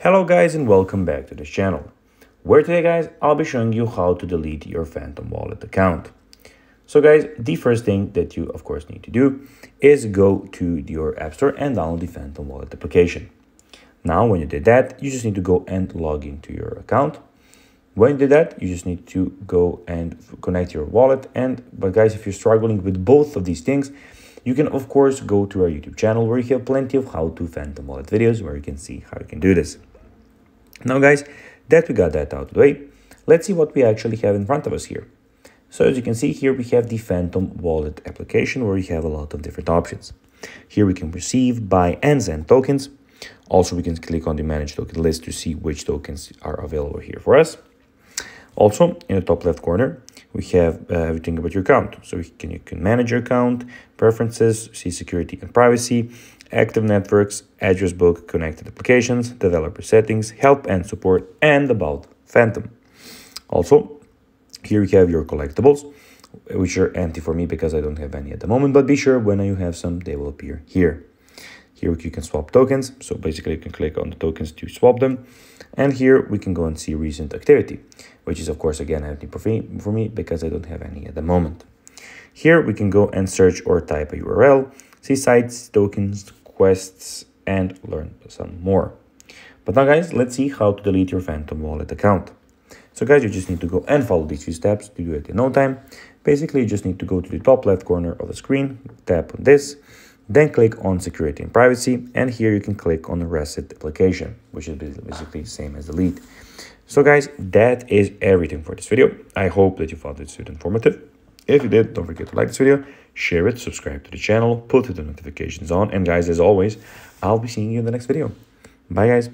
Hello guys and welcome back to this channel, where today guys I'll be showing you how to delete your Phantom Wallet account. So guys, the first thing that you of course need to do is go to your App Store and download the Phantom Wallet application. Now when you did that, you just need to go and log into your account. When you did that, you just need to go and connect your wallet and but guys if you're struggling with both of these things, you can of course go to our YouTube channel where you have plenty of how to Phantom Wallet videos where you can see how you can do this. Now guys, that we got that out of the way, let's see what we actually have in front of us here. So as you can see here, we have the Phantom Wallet application where you have a lot of different options. Here we can receive, buy, and send tokens. Also, we can click on the Manage Token list to see which tokens are available here for us. Also, in the top left corner, we have uh, everything about your account. So can, you can manage your account, preferences, see security and privacy, active networks, address book, connected applications, developer settings, help and support, and about Phantom. Also, here you have your collectibles, which are empty for me because I don't have any at the moment, but be sure when you have some, they will appear here. Here you can swap tokens, so basically you can click on the tokens to swap them. And here we can go and see recent activity, which is of course again empty for me because I don't have any at the moment. Here we can go and search or type a URL, see sites, tokens, quests, and learn some more. But now guys, let's see how to delete your Phantom Wallet account. So guys, you just need to go and follow these few steps to do it in no time. Basically, you just need to go to the top left corner of the screen, tap on this, then click on security and privacy. And here you can click on the reset application, which is basically the same as delete. So guys, that is everything for this video. I hope that you found this video informative. If you did, don't forget to like this video, share it, subscribe to the channel, put the notifications on. And guys, as always, I'll be seeing you in the next video. Bye guys.